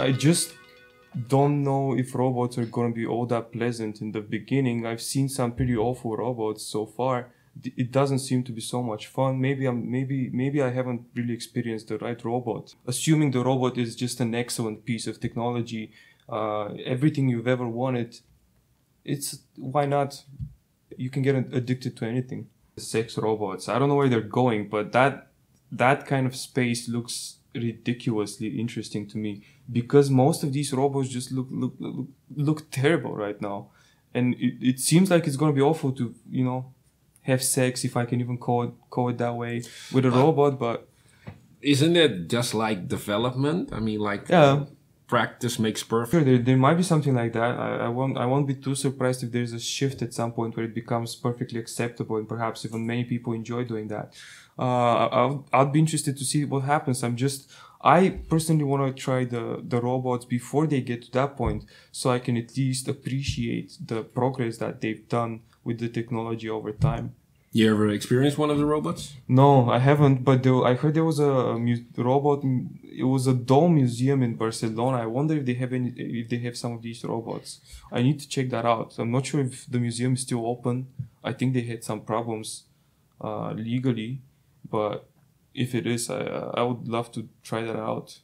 I just don't know if robots are going to be all that pleasant in the beginning. I've seen some pretty awful robots so far. It doesn't seem to be so much fun. Maybe I'm maybe maybe I haven't really experienced the right robot. Assuming the robot is just an excellent piece of technology, uh, everything you've ever wanted, it's why not? You can get addicted to anything. Sex robots. I don't know where they're going, but that that kind of space looks ridiculously interesting to me because most of these robots just look look look, look terrible right now. And it, it seems like it's going to be awful to you know have sex if i can even call it call it that way with a robot but isn't it just like development? I mean like yeah practice makes perfect sure there, there might be something like that I, I won't i won't be too surprised if there's a shift at some point where it becomes perfectly acceptable and perhaps even many people enjoy doing that uh, I'll, I'll be interested to see what happens. I'm just, I personally want to try the, the robots before they get to that point so I can at least appreciate the progress that they've done with the technology over time. You ever experienced one of the robots? No, I haven't. But there, I heard there was a, mu- robot. It was a doll museum in Barcelona. I wonder if they have any, if they have some of these robots. I need to check that out. I'm not sure if the museum is still open. I think they had some problems uh, legally but if it is, I, I would love to try that out.